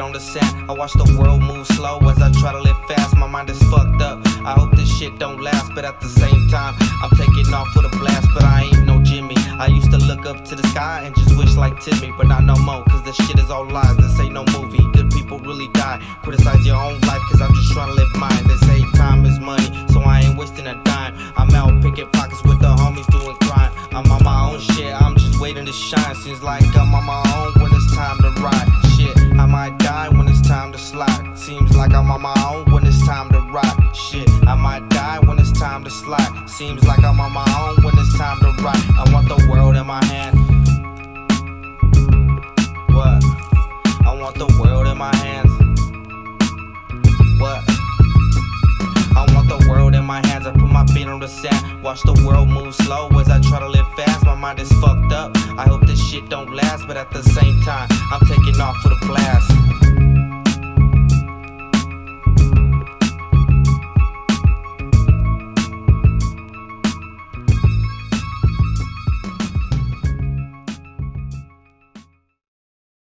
feet on the sand. I watch the world move slow as I try to live fast. My mind is fucked up. I hope this shit don't last, but at the same time, I'm taking off with a blast. But I ain't no Jimmy. I used to look up to the sky and just wish like Timmy, but not no more. Cause this shit is all lies. This ain't no movie. Good people really die. Criticize your own life, cause I'm just trying to live mine. They say time is money, so I ain't wasting a dime. I'm out picking pockets with the homies doing crime. I'm on my own shit, I'm just waiting to shine. Seems like I'm on my own slide. Seems like I'm on my own when it's time to ride. I want the world in my hand. What? I want the world in my hands. What? I want the world in my hands. I put my feet on the sand. Watch the world move slow as I try to live fast. My mind is fucked up. I hope this shit don't last, but at the same time, I'm taking off for the blast.